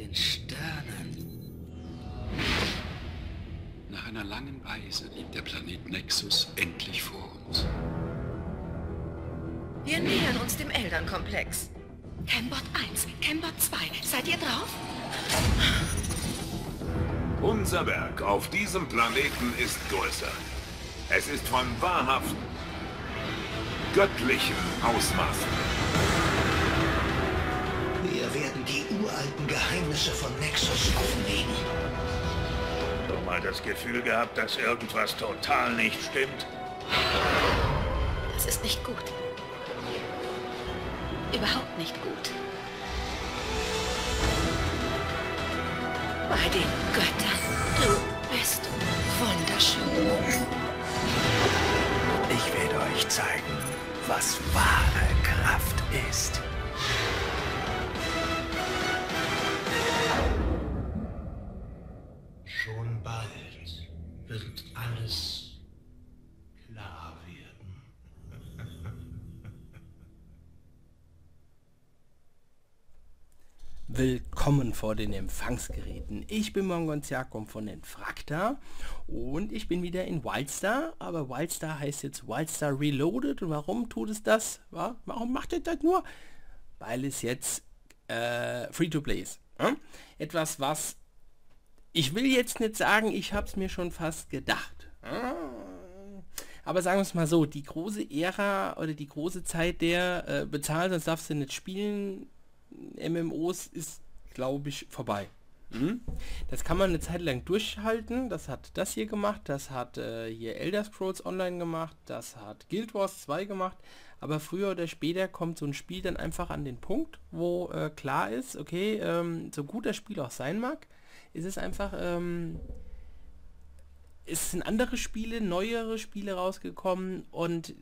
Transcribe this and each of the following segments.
den Sternen. Nach einer langen Reise liegt der Planet Nexus endlich vor uns. Wir nähern uns dem Elternkomplex. Cambot 1, Cambot 2, seid ihr drauf? Unser Werk auf diesem Planeten ist größer. Es ist von wahrhaft göttlichen Ausmaßen. Geheimnisse von Nexus offenlegen. Schon mal das Gefühl gehabt, dass irgendwas total nicht stimmt? Das ist nicht gut. Überhaupt nicht gut. Bei den Göttern, du bist wunderschön. Ich werde euch zeigen, was wahre Kraft ist. Willkommen vor den Empfangsgeräten. Ich bin Mongon Jakob von den Frakta und ich bin wieder in Wildstar, aber Wildstar heißt jetzt Wildstar Reloaded und warum tut es das? Warum macht es das nur? Weil es jetzt äh, Free-to-Play ist. Ja? Etwas, was ich will jetzt nicht sagen, ich habe es mir schon fast gedacht. Ja? Aber sagen wir es mal so, die große Ära oder die große Zeit der äh, bezahlt, sonst darfst du nicht spielen, MMOs ist, glaube ich, vorbei. Mhm. Das kann man eine Zeit lang durchhalten. Das hat das hier gemacht, das hat äh, hier Elder Scrolls Online gemacht, das hat Guild Wars 2 gemacht. Aber früher oder später kommt so ein Spiel dann einfach an den Punkt, wo äh, klar ist, okay, ähm, so gut das Spiel auch sein mag, ist es einfach, ähm, es sind andere Spiele, neuere Spiele rausgekommen und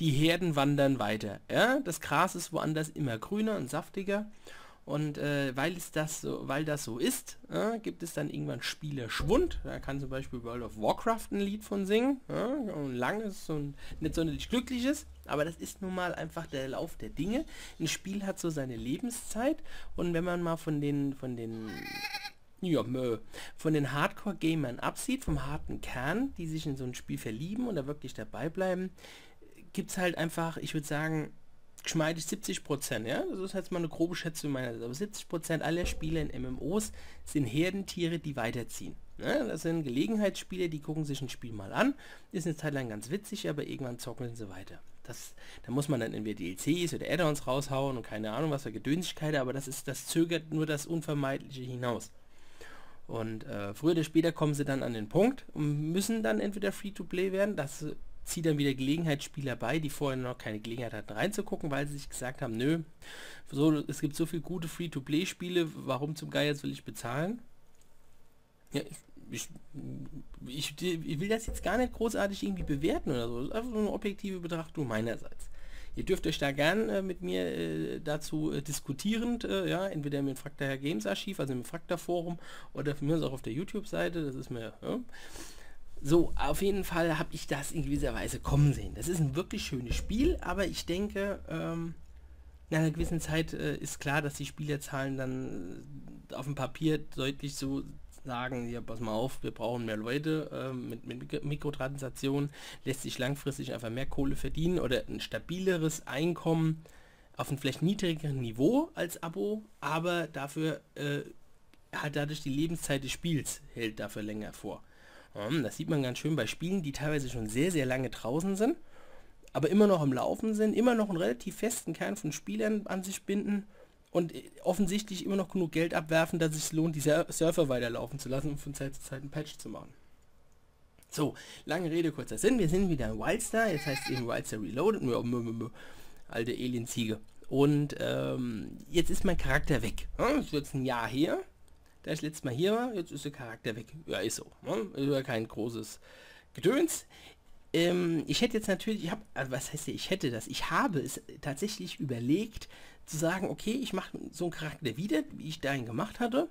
die Herden wandern weiter. Ja? Das Gras ist woanders immer grüner und saftiger. Und äh, weil es das so, weil das so ist, äh, gibt es dann irgendwann Spielerschwund. Da kann zum Beispiel World of Warcraft ein Lied von singen. Ja? Ein langes und nicht sonderlich glückliches. Aber das ist nun mal einfach der Lauf der Dinge. Ein Spiel hat so seine Lebenszeit. Und wenn man mal von den, von den ja. Von den Hardcore-Gamern absieht, vom harten Kern, die sich in so ein Spiel verlieben und da wirklich dabei bleiben, gibt es halt einfach, ich würde sagen, geschmeidig 70 Prozent, ja, das ist jetzt mal eine grobe Schätzung meiner, aber 70 Prozent aller Spiele in MMOs sind Herdentiere, die weiterziehen. Ja, das sind Gelegenheitsspiele, die gucken sich ein Spiel mal an, ist eine Zeit lang ganz witzig, aber irgendwann zocken sie weiter. Das, da muss man dann entweder DLCs oder Add-ons raushauen und keine Ahnung was für Gedönsigkeit, aber das ist, das zögert nur das Unvermeidliche hinaus. Und äh, früher oder später kommen sie dann an den Punkt und müssen dann entweder Free-to-Play werden, das zieht dann wieder Gelegenheitsspieler bei, die vorher noch keine Gelegenheit hatten reinzugucken, weil sie sich gesagt haben, nö, so, es gibt so viele gute Free-to-Play-Spiele, warum zum Geier will ich bezahlen? Ja, ich, ich, ich, will das jetzt gar nicht großartig irgendwie bewerten oder so, das ist einfach nur eine objektive Betrachtung meinerseits. Ihr dürft euch da gern äh, mit mir äh, dazu äh, diskutierend, äh, ja, entweder im Frakta Games Archiv, also im Frakta Forum oder von mir aus auch auf der YouTube-Seite, das ist mir, ja. So, auf jeden Fall habe ich das in gewisser Weise kommen sehen. Das ist ein wirklich schönes Spiel, aber ich denke, ähm, nach einer gewissen Zeit äh, ist klar, dass die Spielerzahlen dann äh, auf dem Papier deutlich so sagen, ja, pass mal auf, wir brauchen mehr Leute äh, mit, mit Mikrotransaktionen, lässt sich langfristig einfach mehr Kohle verdienen oder ein stabileres Einkommen auf einem vielleicht niedrigeren Niveau als Abo, aber dafür äh, hat dadurch die Lebenszeit des Spiels hält dafür länger vor. Um, das sieht man ganz schön bei Spielen, die teilweise schon sehr, sehr lange draußen sind, aber immer noch am Laufen sind, immer noch einen relativ festen Kern von Spielern an sich binden und offensichtlich immer noch genug Geld abwerfen, dass es sich lohnt, die Surfer weiterlaufen zu lassen und von Zeit zu Zeit einen Patch zu machen. So, lange Rede, kurzer Sinn. Wir sind wieder in Wildstar. Jetzt heißt es eben Wildstar Reloaded. Alte Alien-Ziege. Und ähm, jetzt ist mein Charakter weg. Ist jetzt ein Jahr her. Da ich letztes Mal hier war, jetzt ist der Charakter weg. Ja, ist so. Ne? Ist ja kein großes Gedöns. Ähm, ich hätte jetzt natürlich, ich habe, also was heißt ich hätte das, ich habe es tatsächlich überlegt, zu sagen, okay, ich mache so einen Charakter wieder, wie ich dahin gemacht hatte.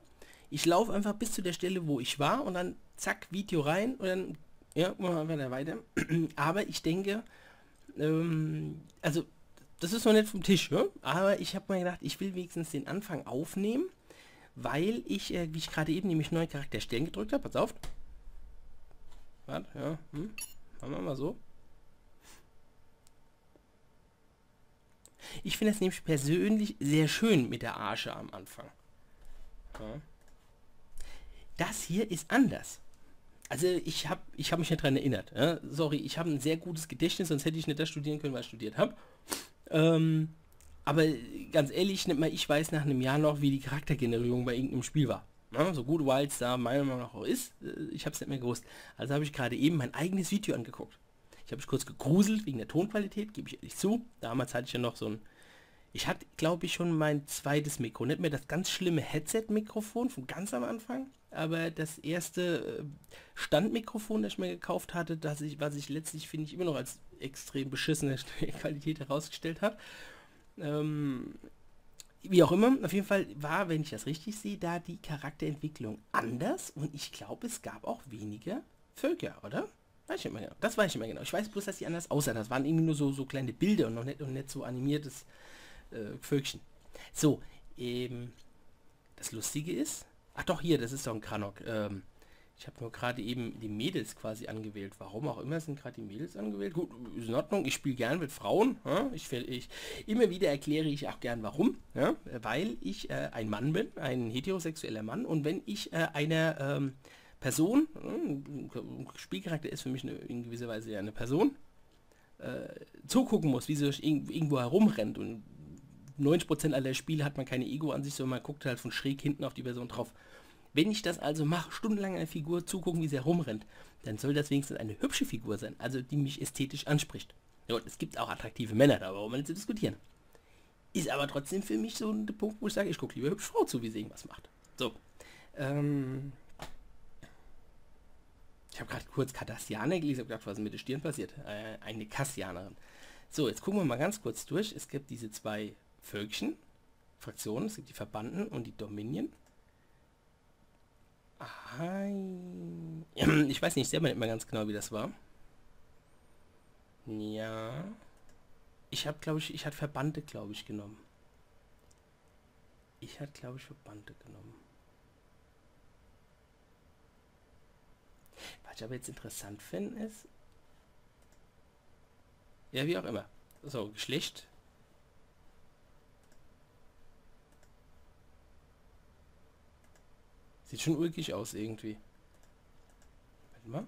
Ich laufe einfach bis zu der Stelle, wo ich war und dann zack, Video rein und dann, ja, machen wir da weiter. Aber ich denke, ähm, also das ist noch nicht vom Tisch, ja? aber ich habe mir gedacht, ich will wenigstens den Anfang aufnehmen, weil ich, äh, wie ich gerade eben nämlich neue Charakter stellen gedrückt habe, pass auf. Warte, ja, hm, machen wir mal so. Ich finde es nämlich persönlich sehr schön mit der Arsche am Anfang. Ja. Das hier ist anders. Also ich habe ich hab mich nicht daran erinnert. Ja? Sorry, ich habe ein sehr gutes Gedächtnis, sonst hätte ich nicht das studieren können, was ich studiert habe. Ähm, aber ganz ehrlich, nicht mal ich weiß nach einem Jahr noch, wie die Charaktergenerierung bei irgendeinem Spiel war. Ja, so gut Wildstar meiner Meinung nach auch ist, äh, ich habe es nicht mehr gewusst. Also habe ich gerade eben mein eigenes Video angeguckt. Ich habe mich kurz gegruselt wegen der Tonqualität, gebe ich ehrlich zu. Damals hatte ich ja noch so ein ich hatte, glaube ich, schon mein zweites Mikro. Nicht mehr das ganz schlimme Headset-Mikrofon von ganz am Anfang, aber das erste äh, Standmikrofon, das ich mir gekauft hatte, das ich, was ich letztlich, finde ich, immer noch als extrem beschissene Qualität herausgestellt hat. Ähm, wie auch immer, auf jeden Fall war, wenn ich das richtig sehe, da die Charakterentwicklung anders und ich glaube, es gab auch weniger Völker, oder? Weiß ich immer genau. Das weiß ich immer genau. Ich weiß bloß, dass die anders aussah. Das waren irgendwie nur so, so kleine Bilder und noch nicht, und nicht so animiertes äh, Völkchen. So, ähm, das Lustige ist, ach doch, hier, das ist doch ein Kranok. Ähm, ich habe nur gerade eben die Mädels quasi angewählt. Warum auch immer sind gerade die Mädels angewählt. Gut, ist in Ordnung. Ich spiele gern mit Frauen. Ja? Ich, ich, immer wieder erkläre ich auch gern warum. Ja? Weil ich äh, ein Mann bin, ein heterosexueller Mann. Und wenn ich äh, einer ähm, Person, äh, Spielcharakter ist für mich eine, in gewisser Weise eine Person, äh, zugucken muss, wie sie irgendwo herumrennt und 90% aller Spiele hat man keine Ego an sich, sondern man guckt halt von schräg hinten auf die Person drauf. Wenn ich das also mache, stundenlang eine Figur zugucken, wie sie herumrennt, dann soll das wenigstens eine hübsche Figur sein, also die mich ästhetisch anspricht. Ja, und es gibt auch attraktive Männer, da wir nicht zu diskutieren. Ist aber trotzdem für mich so ein Punkt, wo ich sage, ich gucke lieber hübsch Frau zu, wie sie irgendwas macht. So. Ähm ich habe gerade kurz Kardassianer gelesen, habe gedacht, was mit der Stirn passiert? Äh, eine Kassianerin. So, jetzt gucken wir mal ganz kurz durch. Es gibt diese zwei Völkchen, Fraktionen, es gibt die Verbanden und die Dominion. Aha. Ich weiß nicht selber nicht mehr ganz genau, wie das war. Ja. Ich habe, glaube ich, ich hatte Verbande, glaube ich, genommen. Ich hatte, glaube ich, Verbande genommen. Was ich aber jetzt interessant finde, ist... Ja, wie auch immer. So, Geschlecht Sieht schon ulkig aus irgendwie. Warte mal.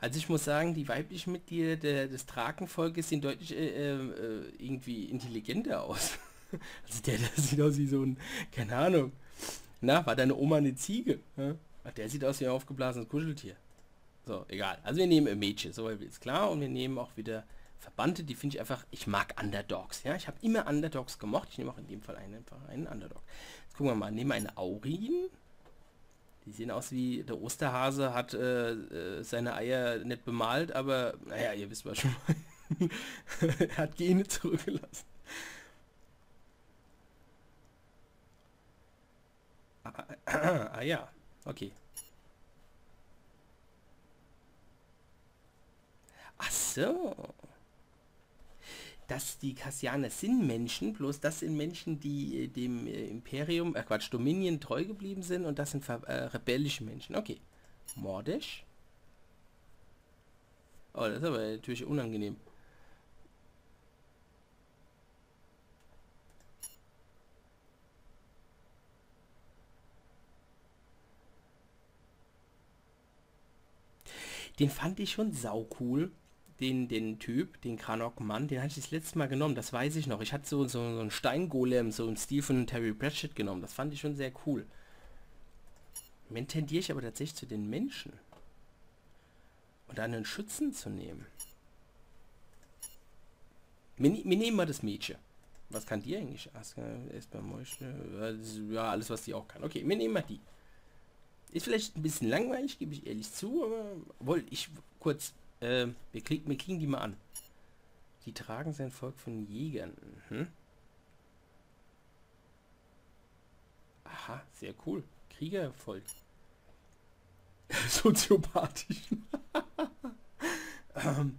Also ich muss sagen, die weiblichen Mitglieder der, des Drakenvolkes sehen deutlich äh, äh, irgendwie intelligenter aus. also der, der sieht aus wie so ein, keine Ahnung. Na, war deine Oma eine Ziege? Ach, der sieht aus wie ein aufgeblasenes Kuscheltier. So, egal. Also wir nehmen ein Mädchen, so ist klar. Und wir nehmen auch wieder Verbannte, die finde ich einfach, ich mag Underdogs. Ja, ich habe immer Underdogs gemocht. Ich nehme auch in dem Fall einen, einfach einen Underdog. Jetzt gucken wir mal, nehmen wir eine Aurin. Die sehen aus wie der Osterhase hat äh, äh, seine Eier nicht bemalt, aber naja, ihr wisst was schon mal. er hat Gene zurückgelassen. Ah, ah, ah ja, okay. Ach so dass die Kassianer sind Menschen, bloß das sind Menschen, die äh, dem äh, Imperium, äh Quatsch, Dominion treu geblieben sind und das sind äh, rebellische Menschen. Okay. Mordisch. Oh, das ist aber natürlich unangenehm. Den fand ich schon sau cool den, den Typ, den Kranok-Mann, den hatte ich das letzte Mal genommen, das weiß ich noch. Ich hatte so, so, so einen Steingolem, so im Stil von Terry Pratchett genommen. Das fand ich schon sehr cool. Moment tendiere ich aber tatsächlich zu den Menschen. Und einen Schützen zu nehmen. Wir, wir nehmen mal das Mädchen. Was kann die eigentlich? Ja, alles, was die auch kann. Okay, wir nehmen mal die. Ist vielleicht ein bisschen langweilig, gebe ich ehrlich zu, aber wollte ich kurz äh, wir, krieg, wir kriegen die mal an. Die tragen sein Volk von Jägern. Mhm. Aha, sehr cool. Kriegervolk. Soziopathisch. ähm.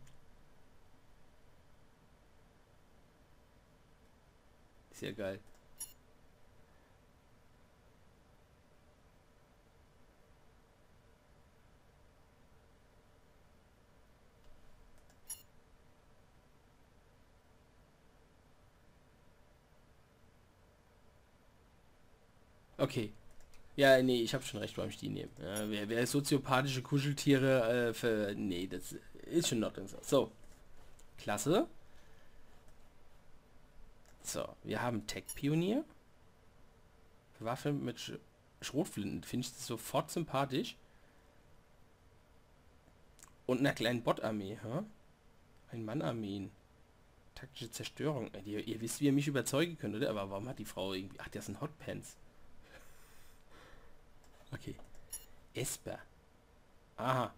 Sehr geil. Okay. Ja, nee, ich habe schon recht beim die nehmen. Ja, wer, wer soziopathische Kuscheltiere äh, für... Nee, das ist schon not so. So. Klasse. So, wir haben Tech-Pionier. Waffe mit Sch Schrotflinten. Finde ich sofort sympathisch. Und einer kleinen Bot-Armee, ha? Ein Mann-Armeen. Taktische Zerstörung. Ihr, ihr, wisst, wie ihr mich überzeugen könnt, oder? Aber warum hat die Frau irgendwie... Ach, das sind Hotpants. Okay. Esper. Aha.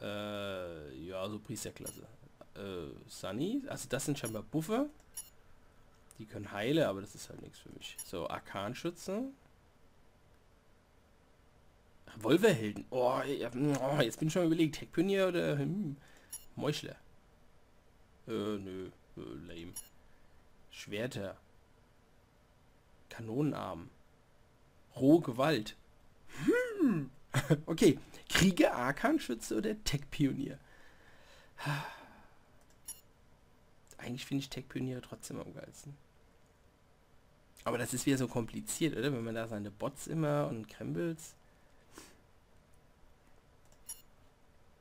Äh, ja, so Priesterklasse. Äh, Sunny. Also das sind scheinbar Buffe. Die können heile, aber das ist halt nichts für mich. So, Arkanschütze. Revolverhelden. Oh, oh, jetzt bin ich schon überlegt. Heckpionier oder hm, Meuchler. Äh, nö. Äh, lame. Schwerter. Kanonenarm. Rohe Gewalt. Okay. Krieger, Arkanschütze oder Tech-Pionier? Eigentlich finde ich Tech-Pionier trotzdem am geilsten. Aber das ist wieder so kompliziert, oder? Wenn man da seine Bots immer und Krembles.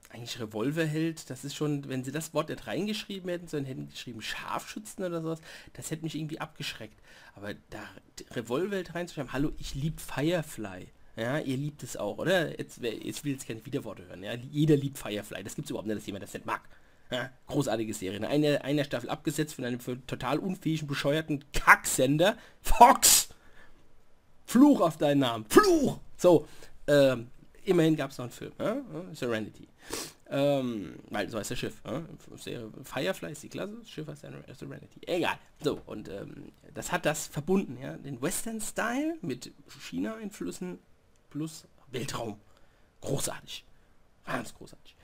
Eigentlich Revolver hält, das ist schon, wenn sie das Wort nicht reingeschrieben hätten, sondern hätten geschrieben Scharfschützen oder sowas, das hätte mich irgendwie abgeschreckt. Aber da Revolver reinzuschreiben, hallo, ich lieb Firefly. Ja, ihr liebt es auch, oder? Jetzt, jetzt will jetzt keine Widerworte hören. Ja? Jeder liebt Firefly. Das gibt es überhaupt nicht, dass jemand das nicht mag. Ja, großartige Serie. Eine, eine Staffel abgesetzt von einem total unfähigen, bescheuerten Kacksender. Fox! Fluch auf deinen Namen. Fluch! So, ähm, immerhin gab es noch einen Film. Ja? Serenity. Ähm, weil so heißt das Schiff. Ja? Firefly ist die Klasse, das Schiff heißt Serenity. Egal. So, und ähm, das hat das verbunden, ja. Den Western-Style mit China-Einflüssen plus Weltraum. Großartig. Ganz großartig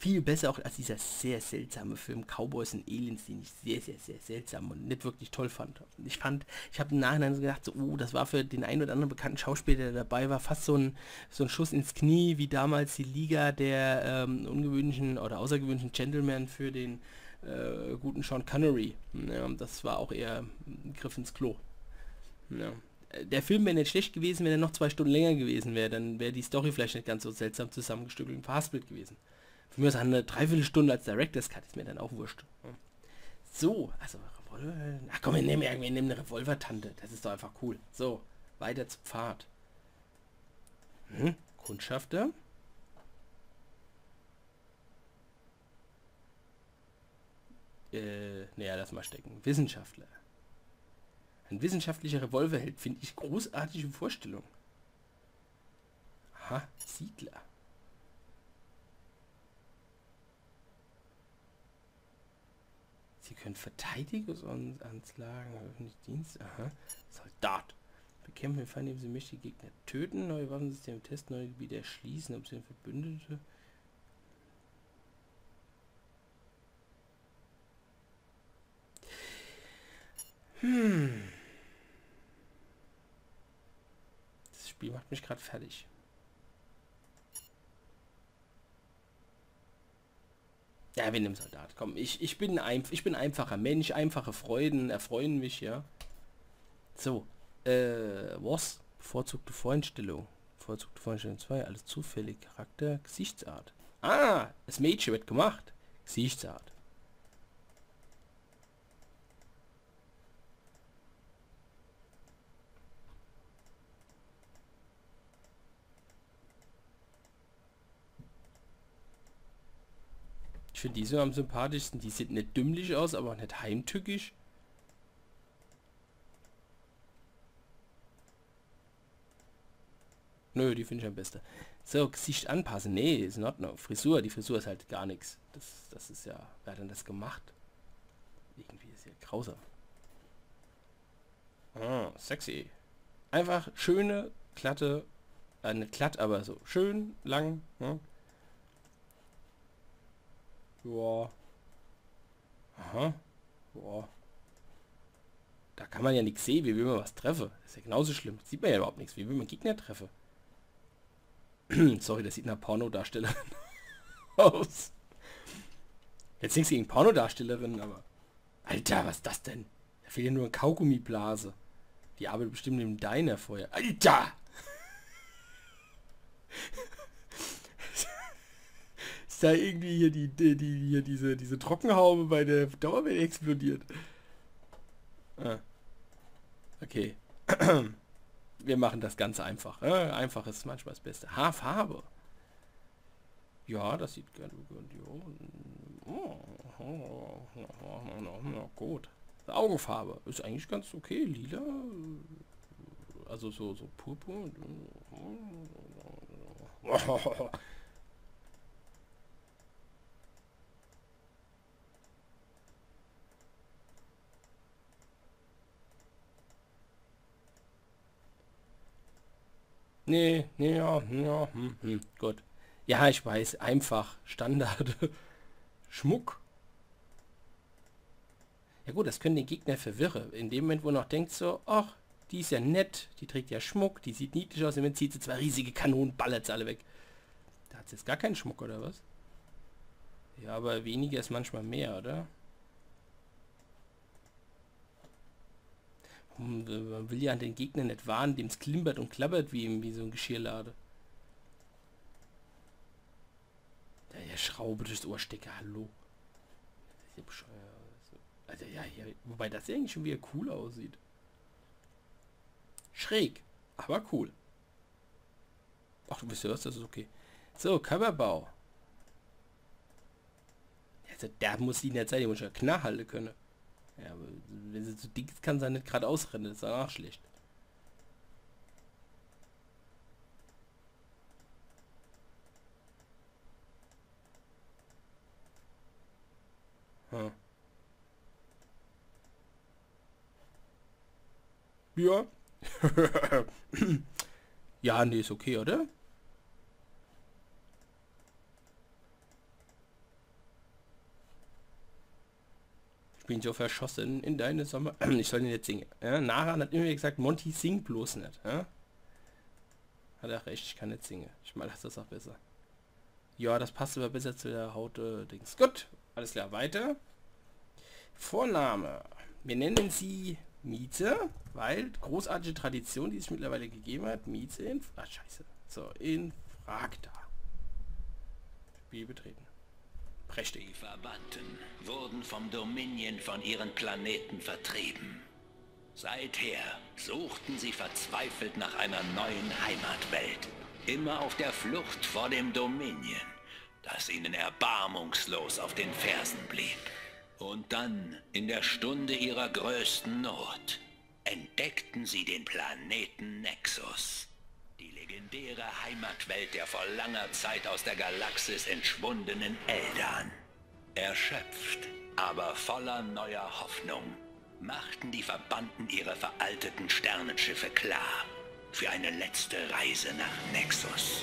viel besser auch als dieser sehr seltsame Film Cowboys and Aliens, den ich sehr, sehr, sehr seltsam und nicht wirklich toll fand. Ich fand, ich habe im Nachhinein so gedacht, so, oh, das war für den einen oder anderen bekannten Schauspieler, der dabei war, fast so ein, so ein Schuss ins Knie, wie damals die Liga der ähm, ungewöhnlichen oder außergewöhnlichen Gentlemen für den äh, guten Sean Connery. Ja, das war auch eher ein Griff ins Klo. Ja der Film wäre nicht schlecht gewesen, wenn er noch zwei Stunden länger gewesen wäre, dann wäre die Story vielleicht nicht ganz so seltsam zusammengestückelt und verhaspelt gewesen. Für mich ist eine Dreiviertelstunde als Director's Cut, ist mir dann auch wurscht. So, also Revolver. Ach komm, wir nehmen irgendwie nehmen eine Revolver-Tante. Das ist doch einfach cool. So, weiter zum Pfad. Hm, Kundschafter. Äh, naja, lass mal stecken. Wissenschaftler. Ein wissenschaftlicher Revolverheld finde ich großartige Vorstellung. Aha, Siedler. Sie können Verteidigungsanlagen, öffentliche Dienst, aha, Soldat. Bekämpfen Feinde, sie möchte Gegner töten, neue Waffensysteme testen, neue Gebiete erschließen, ob sie Verbündete. Hm. Das Spiel macht mich gerade fertig. Ja, wir nehmen Soldat. Komm, ich, ich, bin ein, ich bin einfacher Mensch, einfache Freuden erfreuen mich, ja. So, äh, was? Bevorzugte Voreinstellung. Bevorzugte Voreinstellung 2, alles zufällig. Charakter, Gesichtsart. Ah, das Mädchen wird gemacht. Gesichtsart. Ich finde die so am sympathischsten. Die sieht nicht dümmlich aus, aber nicht heimtückisch. Nö, die finde ich am besten. So, Gesicht anpassen. Nee, ist in Ordnung. Frisur, die Frisur ist halt gar nichts. Das, das ist ja... Wer hat denn das gemacht? Irgendwie ist ja grausam. Ah, sexy. Einfach schöne, glatte... Äh, nicht glatt, aber so schön, lang. Hm? Ja. Aha. Boah. Da kann man ja nichts sehen, wie will man was treffen. Ist ja genauso schlimm. Das sieht man ja überhaupt nichts. Wie will man Gegner treffen? Sorry, das sieht nach Pornodarstellerin aus. Jetzt nichts gegen Pornodarstellerinnen, aber... Alter, was ist das denn? Da fehlt ja nur eine Kaugummiblase. Die arbeitet bestimmt im Diner vorher. Alter! Ist da irgendwie hier die, die, die hier diese, diese Trockenhaube bei der Dauerwelle explodiert? Ah. Okay. Wir machen das ganz einfach. Äh? Einfach ist manchmal das Beste. Haarfarbe. Ja, das sieht ganz gut. Augenfarbe ist eigentlich ganz okay. Lila. Also so, so purpur. Nee, nee, ja, ja, hm, hm, gut. Ja, ich weiß, einfach, Standard, Schmuck. Ja gut, das können den Gegner verwirren. In dem Moment, wo noch denkt so, ach, die ist ja nett, die trägt ja Schmuck, die sieht niedlich aus, dann zieht sie zwei riesige Kanonen, ballert sie alle weg. Da hat sie jetzt gar keinen Schmuck, oder was? Ja, aber weniger ist manchmal mehr, oder? Man will ja den Gegner nicht warnen, dem es klimpert und klappert wie, wie so ein Geschirrlade. Ja, ja, Schraube durchs Ohrstecker, hallo. Also ja, hier, wobei das eigentlich schon wieder cool aussieht. Schräg, aber cool. Ach, du bist ja das ist okay. So, Coverbau. Also, der muss die nicht sein, die muss ja knarrhalten können. Ja, aber wenn sie zu dick ist, kann sie nicht gerade ausrennen. Das ist danach schlecht. Hm. Ja. ja, nee, ist okay, oder? Bin so verschossen in deine Sommer. ich soll nicht singen. Ja, Naran hat immer gesagt, Monty singt bloß nicht. Ja? Hat er recht, ich kann nicht singen. Ich mache das auch besser. Ja, das passt aber besser zu der Haut äh, Dings. Gut, alles klar, weiter. Vorname. Wir nennen sie Miete, weil großartige Tradition, die es mittlerweile gegeben hat. Miete in... Ach, scheiße. So, in Fragda. Spiel betreten. Prächtig. Die Verbannten wurden vom Dominion von ihren Planeten vertrieben. Seither suchten sie verzweifelt nach einer neuen Heimatwelt. Immer auf der Flucht vor dem Dominion, das ihnen erbarmungslos auf den Fersen blieb. Und dann, in der Stunde ihrer größten Not, entdeckten sie den Planeten Nexus legendäre Heimatwelt der vor langer Zeit aus der Galaxis entschwundenen Eldan. Erschöpft, aber voller neuer Hoffnung, machten die Verbannten ihre veralteten Sternenschiffe klar für eine letzte Reise nach Nexus.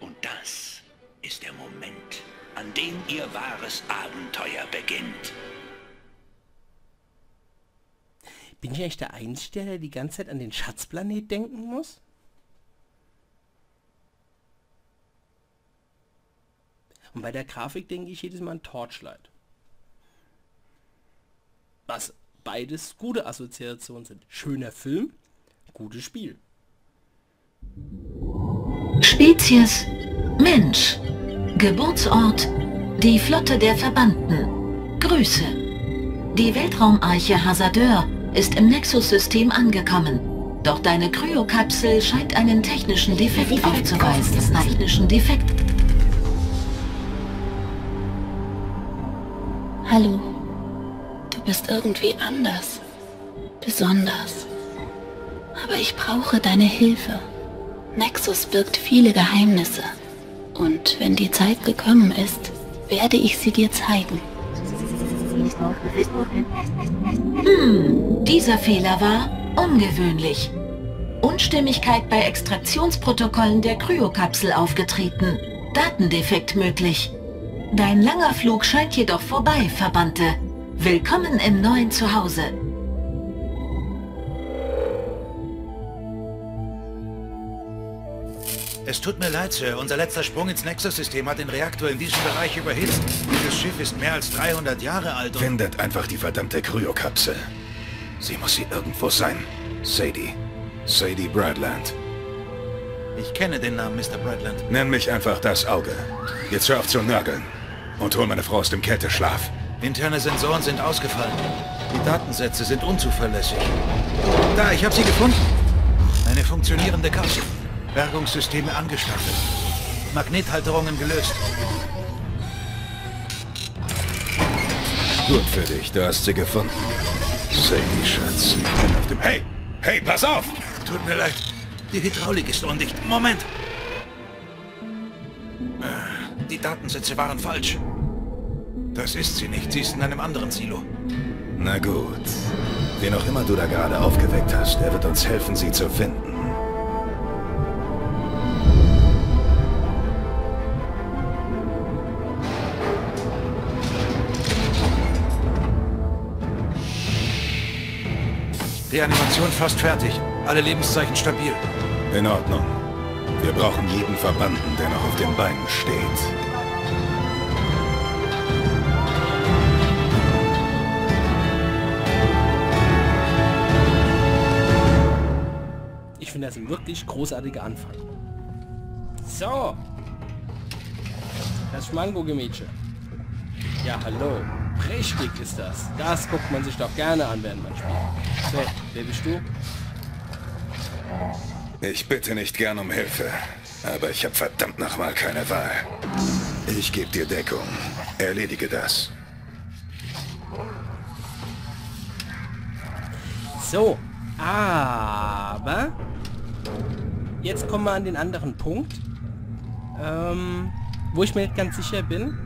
Und das ist der Moment, an dem ihr wahres Abenteuer beginnt. Bin ich eigentlich der Einzige, der die ganze Zeit an den Schatzplanet denken muss? Und bei der Grafik denke ich jedes Mal an Torchlight. Was beides gute Assoziationen sind. Schöner Film, gutes Spiel. Spezies Mensch. Geburtsort die Flotte der Verbannten. Grüße. Die Weltraumarche Hazardeur ist im Nexus-System angekommen. Doch deine Kryokapsel scheint einen technischen Defekt aufzuweisen. Technischen Defekt. Hallo. Du bist irgendwie anders. Besonders. Aber ich brauche deine Hilfe. Nexus birgt viele Geheimnisse. Und wenn die Zeit gekommen ist, werde ich sie dir zeigen. Hm, dieser Fehler war ungewöhnlich. Unstimmigkeit bei Extraktionsprotokollen der Kryokapsel aufgetreten. Datendefekt möglich. Dein langer Flug scheint jedoch vorbei, Verbannte. Willkommen im neuen Zuhause. Es tut mir leid, Sir. Unser letzter Sprung ins Nexus-System hat den Reaktor in diesem Bereich überhitzt. Dieses Schiff ist mehr als 300 Jahre alt und... Findet einfach die verdammte Kryokapsel. Sie muss hier irgendwo sein. Sadie. Sadie Bradland. Ich kenne den Namen, Mr. Bradland. Nenn mich einfach das Auge. Jetzt hör auf zu nörgeln. Und hol meine Frau aus dem Kälteschlaf. Interne Sensoren sind ausgefallen. Die Datensätze sind unzuverlässig. Da, ich habe sie gefunden. Eine funktionierende Kapsel. Bergungssysteme angestartet. Magnethalterungen gelöst. Gut für dich, du hast sie gefunden. Sadie, Schatz. Auf dem hey! Hey, pass auf! Tut mir leid. Die Hydraulik ist undicht. Moment. Die Datensätze waren falsch. Das ist sie nicht. Sie ist in einem anderen Silo. Na gut. Wen auch immer du da gerade aufgeweckt hast, er wird uns helfen, sie zu finden. Reanimation fast fertig. Alle Lebenszeichen stabil. In Ordnung. Wir brauchen jeden Verbanden, der noch auf den Beinen steht. Ich finde das ein wirklich großartiger Anfang. So. Das Schmango-Gemätsche. Ja, hallo. Prächtig ist das. Das guckt man sich doch gerne an, während man spielt. So, wer bist du? Ich bitte nicht gern um Hilfe, aber ich habe verdammt nochmal keine Wahl. Ich gebe dir Deckung. Erledige das. So, aber jetzt kommen wir an den anderen Punkt, ähm, wo ich mir nicht ganz sicher bin.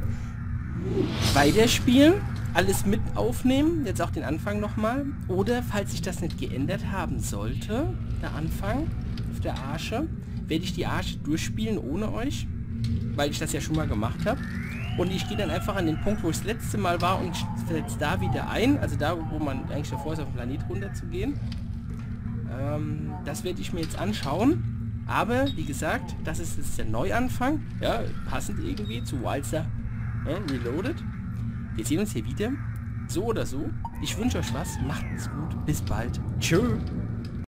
Weiterspielen, alles mit aufnehmen, jetzt auch den Anfang nochmal. Oder falls sich das nicht geändert haben sollte, der Anfang der Arche, werde ich die Arche durchspielen ohne euch, weil ich das ja schon mal gemacht habe. Und ich gehe dann einfach an den Punkt, wo ich das letzte Mal war und setze da wieder ein, also da, wo man eigentlich davor ist, auf den Planet runter zu gehen. Ähm, das werde ich mir jetzt anschauen. Aber, wie gesagt, das ist jetzt der Neuanfang. Ja, passend irgendwie zu Wildstar ja, Reloaded. Wir sehen uns hier wieder. So oder so. Ich wünsche euch was. Macht es gut. Bis bald. Tschö.